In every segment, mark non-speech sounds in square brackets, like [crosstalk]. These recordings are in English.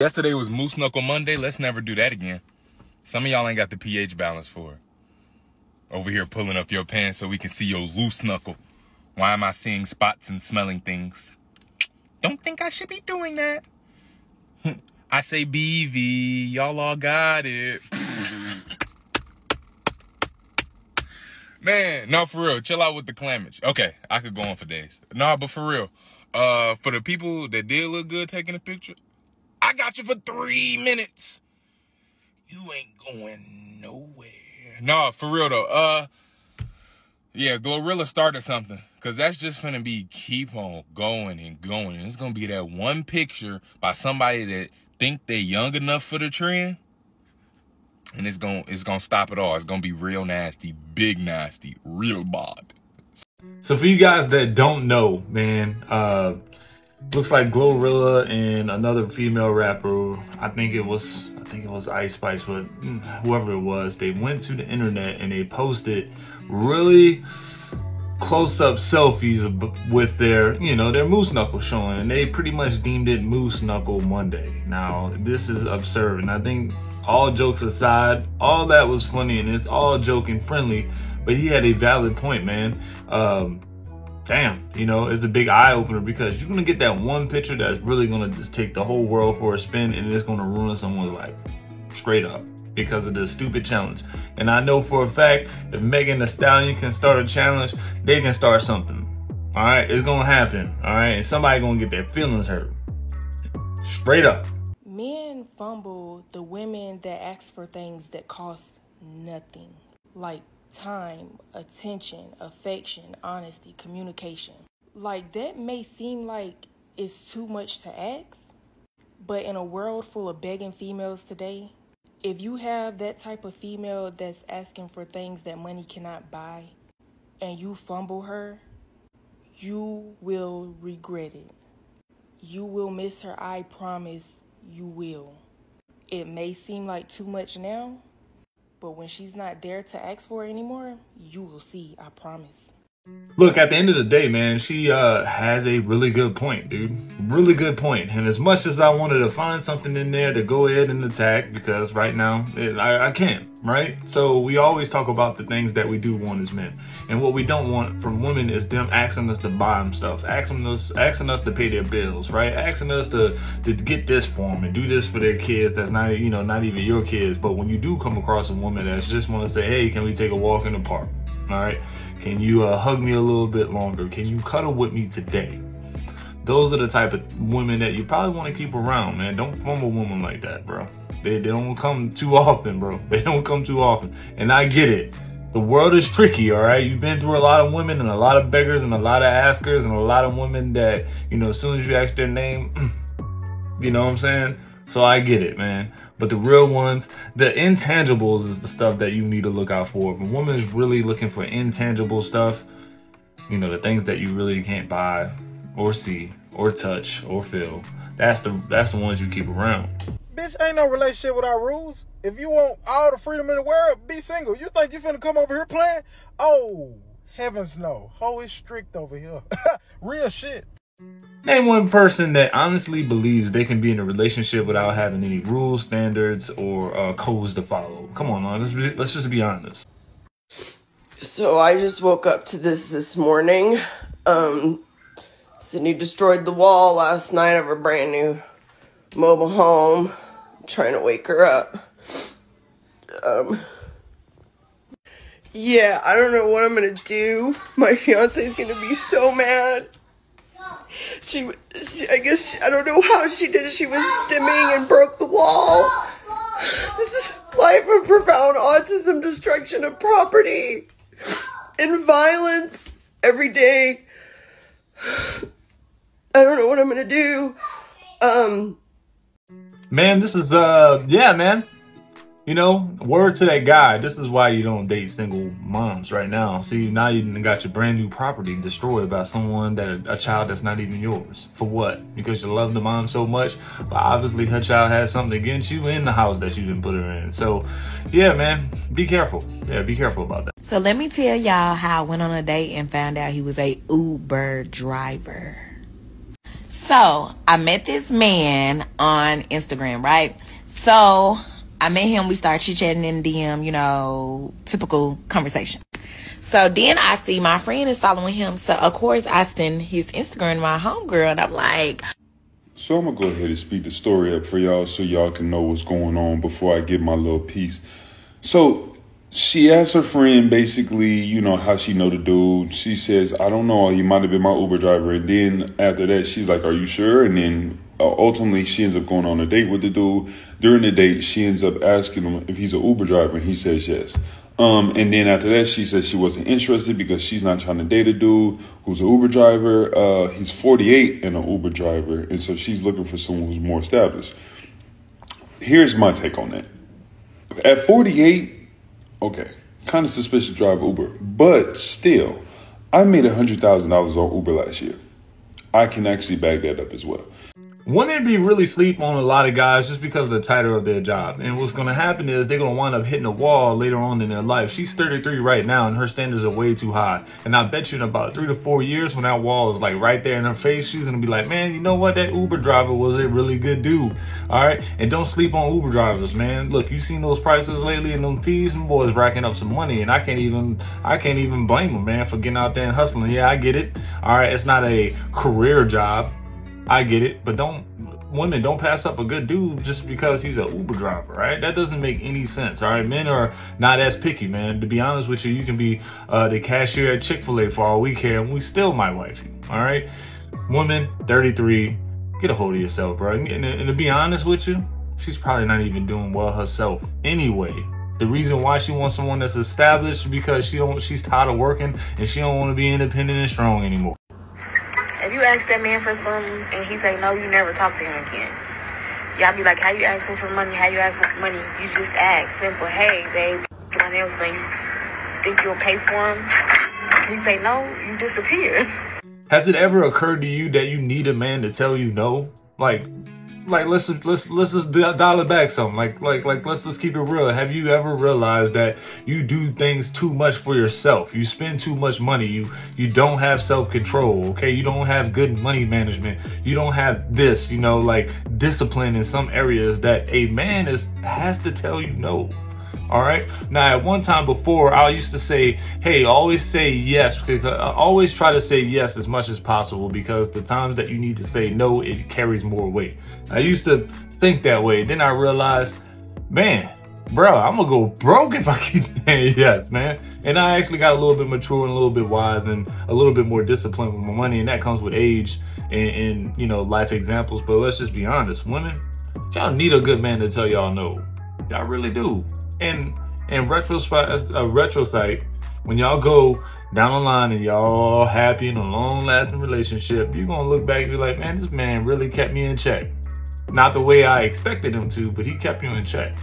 Yesterday was Moose Knuckle Monday. Let's never do that again. Some of y'all ain't got the pH balance for it. Over here pulling up your pants so we can see your loose knuckle. Why am I seeing spots and smelling things? Don't think I should be doing that. [laughs] I say BV. Y'all all got it. [laughs] Man, no, for real. Chill out with the clamage. Okay, I could go on for days. Nah, but for real. Uh, for the people that did look good taking a picture, I got you for three minutes. You ain't going nowhere. No, for real though. Uh, yeah, Glorilla started something. Cause that's just gonna be keep on going and going. And it's gonna be that one picture by somebody that think they're young enough for the trend. And it's gonna it's gonna stop it all. It's gonna be real nasty, big nasty, real bod. So for you guys that don't know, man, uh looks like Glorilla and another female rapper, I think it was I think it was Ice Spice, but mm, whoever it was, they went to the internet and they posted really close-up selfies with their, you know, their moose knuckle showing, and they pretty much deemed it Moose Knuckle Monday. Now, this is absurd, and I think all jokes aside, all that was funny, and it's all joking friendly, but he had a valid point, man. Um, damn, you know, it's a big eye opener because you're gonna get that one picture that's really gonna just take the whole world for a spin, and it's gonna ruin someone's life, straight up because of this stupid challenge. And I know for a fact, if Megan Thee Stallion can start a challenge, they can start something. All right, it's gonna happen. All right, and somebody gonna get their feelings hurt. Straight up. Men fumble the women that ask for things that cost nothing, like time, attention, affection, honesty, communication. Like that may seem like it's too much to ask, but in a world full of begging females today, if you have that type of female that's asking for things that money cannot buy and you fumble her, you will regret it. You will miss her, I promise you will. It may seem like too much now, but when she's not there to ask for it anymore, you will see, I promise. Look, at the end of the day, man, she uh, has a really good point, dude. Really good point. And as much as I wanted to find something in there to go ahead and attack, because right now it, I, I can't, right? So we always talk about the things that we do want as men. And what we don't want from women is them asking us to buy them stuff, asking us, asking us to pay their bills, right? Asking us to, to get this for them and do this for their kids that's not, you know, not even your kids. But when you do come across a woman that's just want to say, hey, can we take a walk in the park? All right. Can you uh, hug me a little bit longer? Can you cuddle with me today? Those are the type of women that you probably want to keep around, man. Don't fumble women like that, bro. They, they don't come too often, bro. [laughs] They don't come too often. And I get it. The world is tricky, all right? You've been through a lot of women and a lot of beggars and a lot of askers and a lot of women that, you know, as soon as you ask their name, [clears throat] you know what I'm saying? So I get it, man. But the real ones, the intangibles is the stuff that you need to look out for. If a woman is really looking for intangible stuff, you know, the things that you really can't buy or see or touch or feel, that's the that's the ones you keep around. Bitch, ain't no relationship without rules. If you want all the freedom in the world, be single. You think you finna come over here playing? Oh, heavens no. Ho is strict over here. [laughs] Real shit. Name one person that honestly believes they can be in a relationship without having any rules, standards, or uh, codes to follow. Come on. Let's, let's just be honest. So I just woke up to this this morning. Um, Sydney destroyed the wall last night of her brand new mobile home. I'm trying to wake her up. Um, yeah, I don't know what I'm gonna do. My fiance's gonna be so mad she, she, I guess, she, I don't know how she did it. She was stimming and broke the wall. This is life of profound autism, destruction of property, and violence every day. I don't know what I'm gonna do. Um. Man, this is, uh, yeah, man. You know, word to that guy. This is why you don't date single moms right now. See, now you got your brand new property destroyed by someone that a child that's not even yours. For what? Because you love the mom so much, but obviously her child has something against you in the house that you didn't put her in. So, yeah, man, be careful. Yeah, be careful about that. So let me tell y'all how I went on a date and found out he was a Uber driver. So I met this man on Instagram, right? So I met him. We started chit chatting in DM, you know, typical conversation. So then I see my friend is following him. So of course I send his Instagram to my homegirl, and I'm like, So I'm gonna go ahead and speed the story up for y'all so y'all can know what's going on before I give my little piece. So she asked her friend basically, you know, how she know the dude. She says, I don't know, he might have been my Uber driver. And then after that, she's like, Are you sure? And then uh, ultimately, she ends up going on a date with the dude. During the date, she ends up asking him if he's an Uber driver, and he says yes. Um, and then after that, she says she wasn't interested because she's not trying to date a dude who's an Uber driver. Uh, he's 48 and an Uber driver, and so she's looking for someone who's more established. Here's my take on that. At 48, okay, kind of suspicious drive Uber, but still, I made $100,000 on Uber last year. I can actually back that up as well. Women be really sleep on a lot of guys just because of the title of their job. And what's going to happen is they're going to wind up hitting a wall later on in their life. She's 33 right now and her standards are way too high. And I bet you in about three to four years when that wall is like right there in her face, she's going to be like, man, you know what? That Uber driver was a really good dude. All right. And don't sleep on Uber drivers, man. Look, you seen those prices lately and them fees, and boys racking up some money. And I can't even, I can't even blame them, man, for getting out there and hustling. Yeah, I get it. All right. It's not a career job. I get it, but don't women don't pass up a good dude just because he's an Uber driver, right? That doesn't make any sense, all right? Men are not as picky, man. To be honest with you, you can be uh, the cashier at Chick-fil-A for all we care, and we still might wife all right? Woman, 33, get a hold of yourself, bro. And, and to be honest with you, she's probably not even doing well herself anyway. The reason why she wants someone that's established because she don't she's tired of working and she don't want to be independent and strong anymore. You ask that man for something and he say no, you never talk to him again. Y'all be like, how you asking for money? How you asking for money? You just ask, simple. Hey, babe, my nails. You think you'll pay for him? He say no, you disappear. Has it ever occurred to you that you need a man to tell you no? Like, like let's let's let's just dial it back some. Like like like let's just keep it real. Have you ever realized that you do things too much for yourself? You spend too much money. You you don't have self control. Okay, you don't have good money management. You don't have this. You know, like discipline in some areas that a man is has to tell you no. All right. Now, at one time before, I used to say, "Hey, always say yes." I uh, always try to say yes as much as possible because the times that you need to say no, it carries more weight. I used to think that way. Then I realized, man, bro, I'm gonna go broke if I keep [laughs] saying yes, man. And I actually got a little bit mature and a little bit wise and a little bit more disciplined with my money, and that comes with age and, and you know life examples. But let's just be honest, women, y'all need a good man to tell y'all no. Y'all really do. And in retrospect, uh, a retrospect, when y'all go down the line and y'all happy in a long lasting relationship, you're gonna look back and be like, man, this man really kept me in check. Not the way I expected him to, but he kept you in check.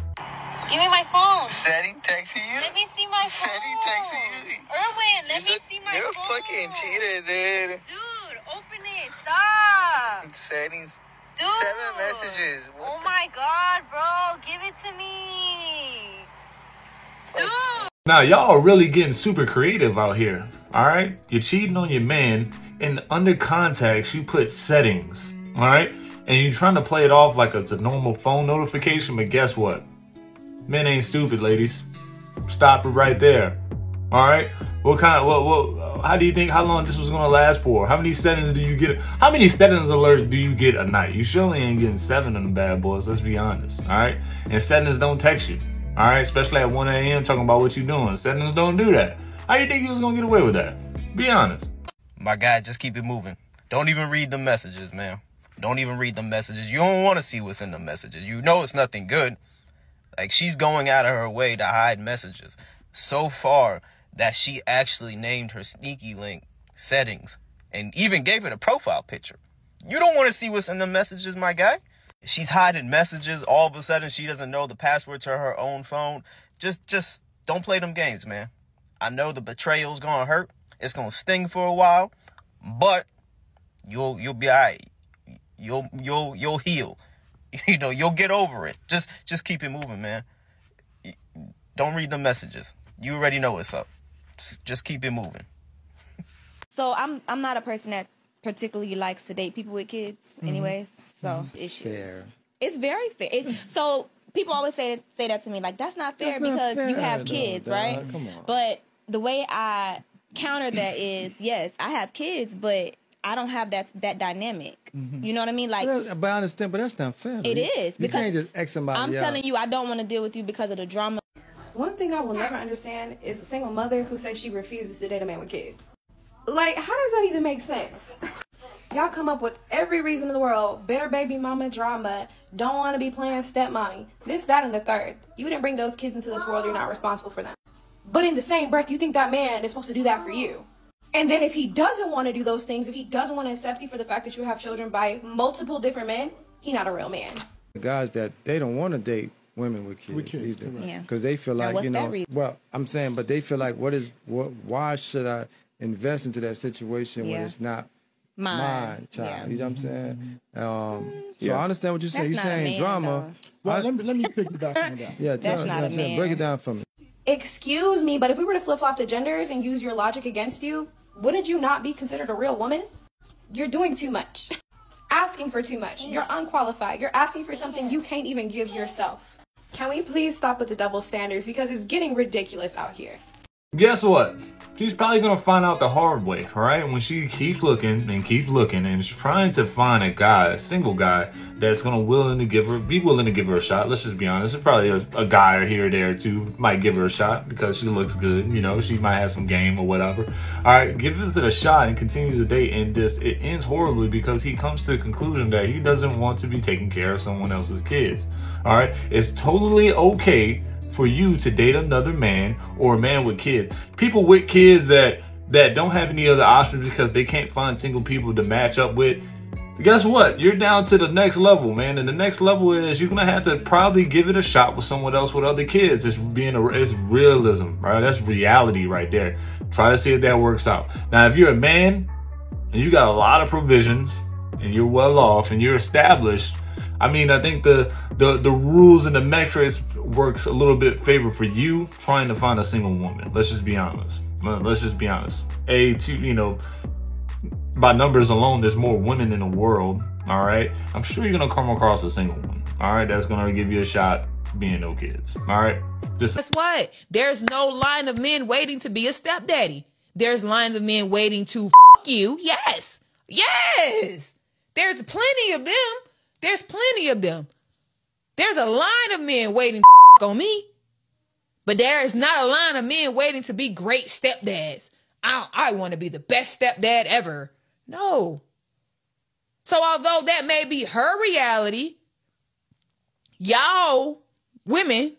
Give me my phone. Said he texted you? Let me see my phone. Said he texted you? Erwin, let me see my You're phone. a fucking cheater, dude. Dude, open it. Stop. Said he's Dude. seven messages. What Oh the- my god, bro. Give it to me. Now y'all are really getting super creative out here. All right, you're cheating on your man, and under context you put settings. All right, and you're trying to play it off like it's a normal phone notification, but guess what? Men ain't stupid, ladies. Stop it right there. All right. What kind of what what? How do you think? How long this was gonna last for? How many settings do you get? How many settings alerts do you get a night? You surely ain't getting seven of them bad boys. Let's be honest. All right. And settings don't text you. All right, especially at 1 a.m. talking about what you're doing. Settings don't do that. How you think you was gonna get away with that? Be honest. My guy, just keep it moving. Don't even read the messages, man. Don't even read the messages. You don't want to see what's in the messages. You know it's nothing good. Like she's going out of her way to hide messages so far that she actually named her sneaky link settings and even gave it a profile picture. You don't want to see what's in the messages, my guy. She's hiding messages. All of a sudden, she doesn't know the password to her own phone. Just, just don't play them games, man. I know the betrayal's gonna hurt. It's gonna sting for a while, but you'll you'll be alright. You'll you'll you'll heal. [laughs] You know, you'll get over it. Just just keep it moving, man. Don't read the messages. You already know what's up. Just- Just keep it moving. So I'm I'm not a person that particularly likes to date people with kids, mm-hmm. anyways. So mm-hmm. issues. Fair. It's very fair. It, so people always say say that to me, like that's not fair That's not because you have kids, dog. right? Come on. But the way I counter that is, yes, I have kids, but I don't have that that dynamic. Mm-hmm. You know what I mean? Like But, but I understand, but that's not fair. It though. is, You because can't just X somebody I'm out. telling you, I don't want to deal with you because of the drama. One thing I will never understand is a single mother who says she refuses to date a man with kids. Like, how does that even make sense? Y'all come up with every reason in the world. Bitter baby mama drama. Don't want to be playing stepmommy. This, that, and the third. You didn't bring those kids into this world. You're not responsible for them. But in the same breath, you think that man is supposed to do that for you. And then if he doesn't want to do those things, if he doesn't want to accept you for the fact that you have children by multiple different men, he not a real man. The guys that they don't want to date women with kids, With kids, either. correct. Yeah. Because they feel like what's you know. Well, I'm saying, but they feel like, what is what? Why should I invest into that situation when it's not Mine. mine, child? Yeah. You know what I'm saying? Um, so I understand what you're saying. That's You're saying man, drama. though. Well, I- let me let me pick the document down. [laughs] yeah, tell That's us not what a I'm man. Break it down for me. Excuse me, but if we were to flip flop the genders and use your logic against you, wouldn't you not be considered a real woman? You're doing too much. Asking for too much. You're unqualified. You're asking for something you can't even give yourself. Can we please stop with the double standards because it's getting ridiculous out here? Guess what? She's probably gonna find out the hard way, all right? When she keeps looking and keeps looking and is trying to find a guy, a single guy, that's gonna willing to give her, be willing to give her a shot. Let's just be honest. It's probably a, a guy or here or there too might give her a shot because she looks good. You know, she might have some game or whatever. All right, gives it a shot and continues the date, and this it ends horribly because he comes to the conclusion that he doesn't want to be taking care of someone else's kids. All right, it's totally okay for you to date another man or a man with kids. People with kids that that don't have any other options because they can't find single people to match up with. Guess what? You're down to the next level, man. And the next level is you're gonna have to probably give it a shot with someone else with other kids. It's being a it's realism, right? That's reality right there. Try to see if that works out. Now, if you're a man and you got a lot of provisions and you're well off and you're established, I mean, I think the the the rules and the metrics works a little bit favor for you trying to find a single woman. Let's just be honest. Let's just be honest. A two, you know, by numbers alone, there's more women in the world. All right, I'm sure you're gonna come across a single one. All right, that's gonna give you a shot being no kids. All right, just Guess what? There's no line of men waiting to be a stepdaddy. There's lines of men waiting to you. Yes. Yes. There's plenty of them. There's plenty of them. There's a line of men waiting to [laughs] on me. But there is not a line of men waiting to be great stepdads. I, I want to be the best stepdad ever. No. So although that may be her reality, y'all women,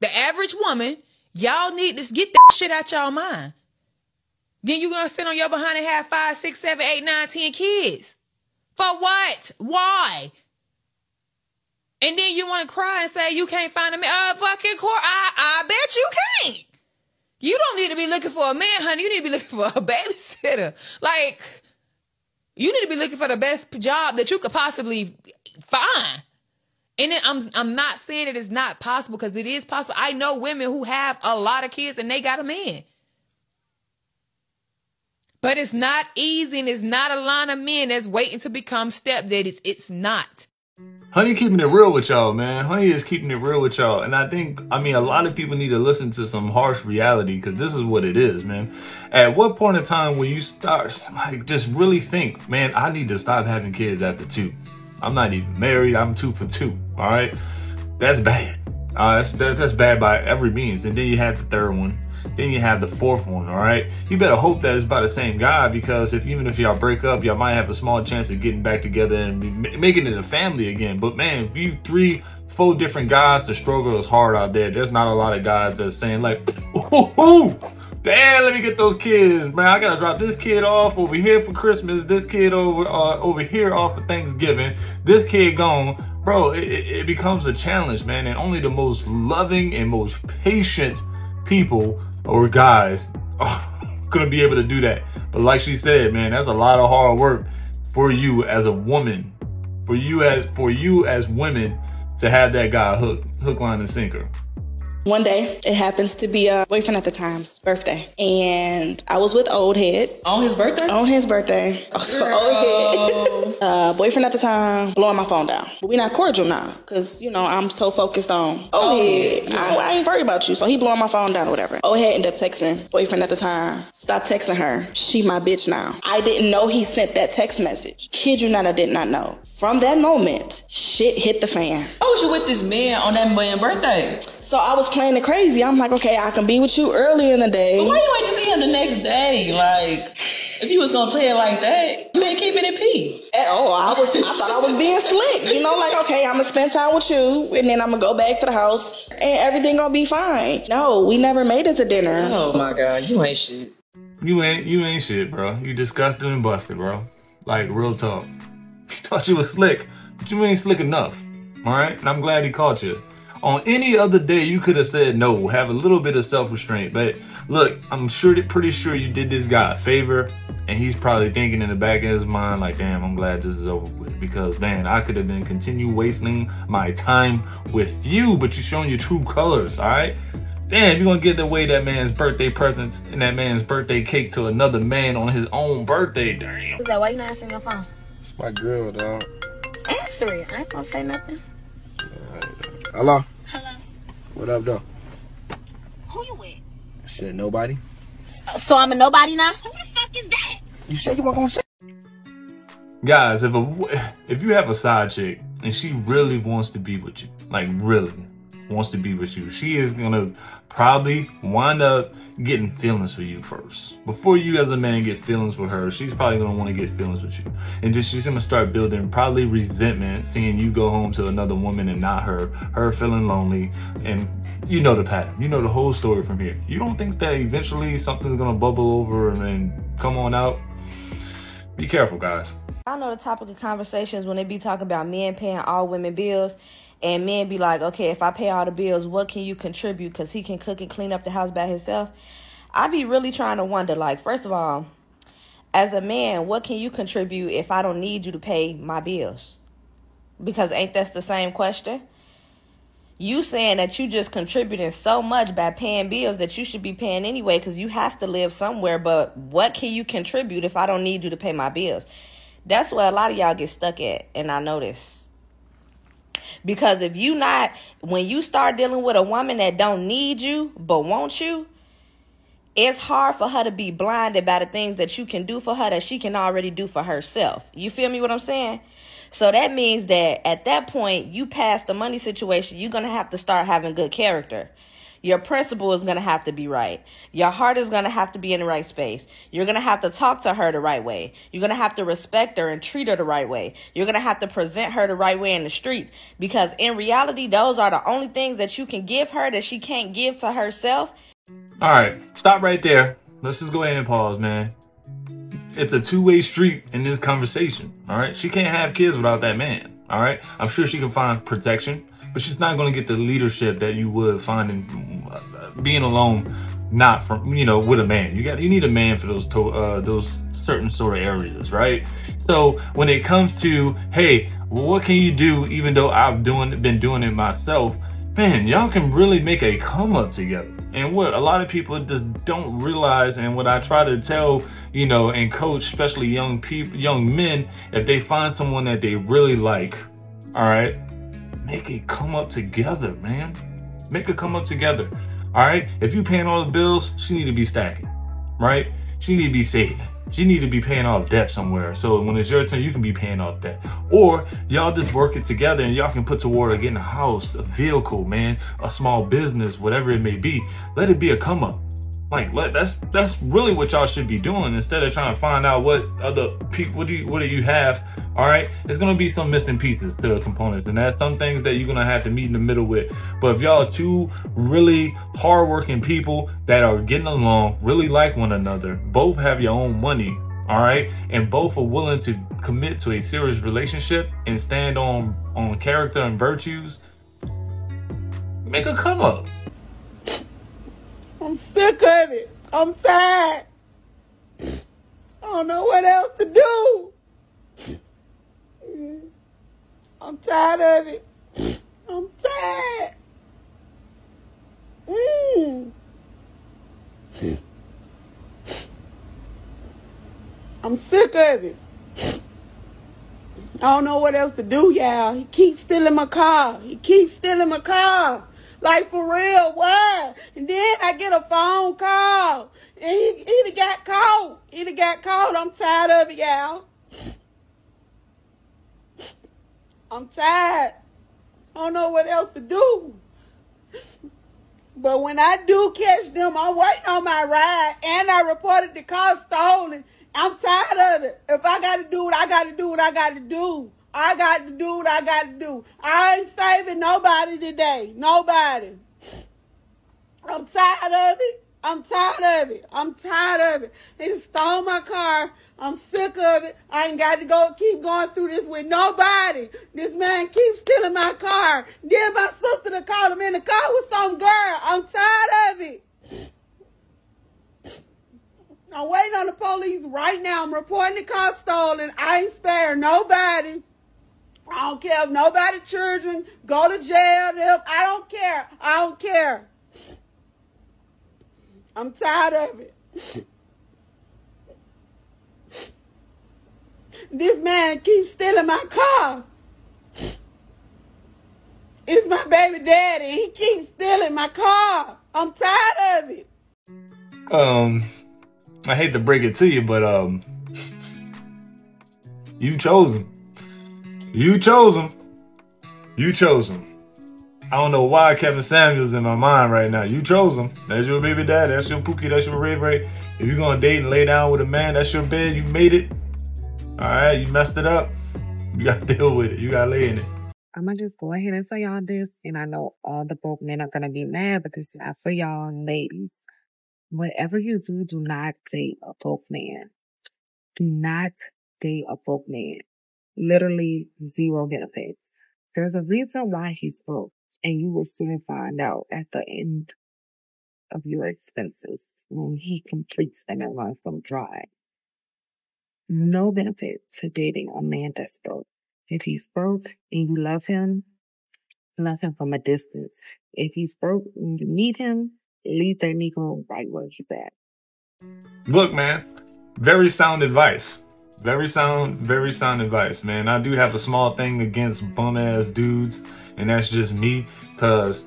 the average woman, y'all need to get that shit out y'all mind. Then you gonna sit on your behind and have five, six, seven, eight, nine, ten kids. For what? Why? And then you want to cry and say you can't find a man. Uh, fucking court. I, I bet you can't. You don't need to be looking for a man, honey. You need to be looking for a [laughs] babysitter. Like, you need to be looking for the best job that you could possibly find. And then I'm I'm not saying it is not possible because it is possible. I know women who have a lot of kids and they got a man. But it's not easy and it's not a line of men that's waiting to become stepdaddies. It's not. Honey keeping it real with y'all, man. Honey is keeping it real with y'all. And I think, I mean, a lot of people need to listen to some harsh reality because this is what it is, man. At what point in time will you start, like, just really think, man, I need to stop having kids after two? I'm not even married. I'm two for two. All right. That's bad. Uh, that's, that's, that's bad by every means. And then you have the third one. Then you have the fourth one, all right? You better hope that it's by the same guy because if even if y'all break up, y'all might have a small chance of getting back together and making it a family again. But man, if you three, four different guys, the struggle is hard out there. There's not a lot of guys that's saying like, ooh, damn, let me get those kids, man. I gotta drop this kid off over here for Christmas, this kid over uh, over here off for Thanksgiving, this kid gone. Bro, it it becomes a challenge, man. And only the most loving and most patient people or guys [laughs] are gonna be able to do that. But like she said, man, that's a lot of hard work for you as a woman, for you as for you as women to have that guy hook, hook, line, and sinker. One day, it happens to be a boyfriend at the time's birthday. And I was with Old Head. On his birthday? On his birthday. Was [laughs] Old Head. [laughs] Uh, boyfriend at the time, blowing my phone down. But we not cordial now. Because, you know, I'm so focused on Old Head. I, I ain't worried about you. So he blowing my phone down or whatever. Old Head ended up texting boyfriend at the time. Stop texting her. She my bitch now. I didn't know he sent that text message. Kid you not, I did not know. From that moment, shit hit the fan. Was you with this man on that man's birthday? So I was playing it crazy. I'm like, okay, I can be with you early in the day. But why you wait to see him the next day? Like, if you was gonna play it like that, you ain't keep it in P. At all. I was I thought I was being slick. You know, like, okay, I'm gonna spend time with you and then I'm gonna go back to the house and everything gonna be fine. No, we never made it to dinner. Oh my god, you ain't shit. You ain't you ain't shit, bro. You disgusted and busted, bro. Like real talk. [laughs] You thought you was slick, but you ain't slick enough. All right, and I'm glad he caught you. On any other day, you could have said no, have a little bit of self-restraint. But look, I'm sure, pretty sure you did this guy a favor, and he's probably thinking in the back of his mind, like, damn, I'm glad this is over with. Because man, I could have been continue wasting my time with you, but you're showing your true colors, all right? Damn, you're gonna give away that man's birthday presents and that man's birthday cake to another man on his own birthday. Damn. Is that why you not answering your phone? It's my girl, dog. Answer it. I ain't gonna say nothing. Hello? Hello. What up, though? Who you with? Shit, nobody? So I'm a nobody now? Who the fuck is that? You said you weren't gonna say. Guys, if a if you have a side chick and she really wants to be with you, like really wants to be with you, she is gonna probably wind up getting feelings for you first. Before you as a man get feelings with her, she's probably gonna want to get feelings with you. And then she's gonna start building probably resentment, seeing you go home to another woman and not her, her feeling lonely, and you know the pattern. You know the whole story from here. You don't think that eventually something's gonna bubble over and then come on out? Be careful, guys. I know the topic of conversations when they be talking about men paying all women bills and men be like, okay, if I pay all the bills, what can you contribute? Because he can cook and clean up the house by himself. I be really trying to wonder, like, first of all, as a man, what can you contribute if I don't need you to pay my bills? Because ain't that the same question? You saying that you just contributing so much by paying bills that you should be paying anyway because you have to live somewhere. But what can you contribute if I don't need you to pay my bills? That's where a lot of y'all get stuck at, and I this. Because if you not, when you start dealing with a woman that don't need you but want you, it's hard for her to be blinded by the things that you can do for her that she can already do for herself. You feel me what I'm saying? So that means that at that point, you pass the money situation, you're going to have to start having good character. Your principle is going to have to be right. Your heart is going to have to be in the right space. You're going to have to talk to her the right way. You're going to have to respect her and treat her the right way. You're going to have to present her the right way in the streets because in reality, those are the only things that you can give her that she can't give to herself. All right, stop right there. Let's just go ahead and pause, man. It's a two-way street in this conversation. All right, she can't have kids without that man. All right, I'm sure she can find protection, but she's not going to get the leadership that you would find in uh, being alone, not from you know with a man. You got you need a man for those to, uh, those certain sort of areas, right? So when it comes to hey, what can you do? Even though I've doing been doing it myself, man, y'all can really make a come up together. And what a lot of people just don't realize, and what I try to tell, you know, and coach, especially young people, young men, if they find someone that they really like, all right, make it come up together, man. Make it come up together. All right. If you paying all the bills, she need to be stacking, right? She need to be saving. She need to be paying off debt somewhere. So when it's your turn, you can be paying off debt. Or y'all just work it together and y'all can put toward getting a house, a vehicle, man, a small business, whatever it may be. Let it be a come up. Like let, that's that's really what y'all should be doing instead of trying to find out what other people what do you what do you have. All right, it's gonna be some missing pieces to the components, and that's some things that you're gonna have to meet in the middle with. But if y'all two really hardworking people that are getting along, really like one another, both have your own money, all right, and both are willing to commit to a serious relationship and stand on on character and virtues, make a come up. I'm sick of it. I'm tired. I don't know what else to do. I'm tired of it. I'm tired. Mm. I'm sick of it. I don't know what else to do, y'all. He keeps stealing my car. He keeps stealing my car. Like for real, why? And then I get a phone call. And he, he got caught. He done got caught. I'm tired of it, y'all. I'm tired. I don't know what else to do. But when I do catch them, I'm waiting on my ride. And I reported the car stolen. I'm tired of it. If I got to do what I got to do, what I got to do. I got to do what I got to do. I ain't saving nobody today. Nobody. I'm tired of it. I'm tired of it. I'm tired of it. They just stole my car. I'm sick of it. I ain't got to go keep going through this with nobody. This man keeps stealing my car. Then my sister to call him in the car with some girl. I'm tired of it. I'm waiting on the police right now. I'm reporting the car stolen. I ain't spare nobody. I don't care if nobody children go to jail. Them. I don't care. I don't care. I'm tired of it. This man keeps stealing my car. It's my baby daddy. He keeps stealing my car. I'm tired of it. Um, I hate to break it to you, but um, [laughs] you chose him. You chose him. You chose him. I don't know why Kevin Samuels in my mind right now. You chose him. That's your baby dad. That's your Pookie. That's your Ray Ray. If you're gonna date and lay down with a man, that's your bed. You made it. All right, you messed it up. You gotta [laughs] deal with it. You gotta lay in it. I'm gonna just go ahead and say y'all this, and I know all the broke men are gonna be mad, but this is not for y'all ladies. Whatever you do, do not date a broke man. Do not date a broke man. Literally zero benefits. There's a reason why he's broke, and you will soon find out at the end of your expenses when he completes them and runs them dry. No benefit to dating a man that's broke. If he's broke and you love him, love him from a distance. If he's broke and you meet him, leave that Negro right where he's at. Look, man, very sound advice. Very sound, very sound advice, man. I do have a small thing against bum ass dudes, and that's just me, cause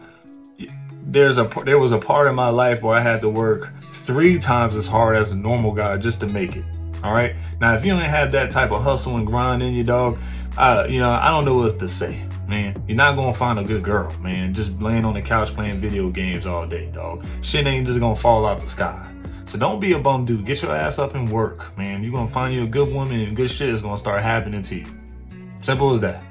there's a there was a part of my life where I had to work three times as hard as a normal guy just to make it. All right. Now, if you don't have that type of hustle and grind in you, dog, uh, you know, I don't know what to say, man. You're not gonna find a good girl, man. Just laying on the couch playing video games all day, dog. Shit ain't just gonna fall out the sky. So don't be a bum dude. Get your ass up and work, man. You're gonna find you a good woman and good shit is gonna start happening to you. Simple as that.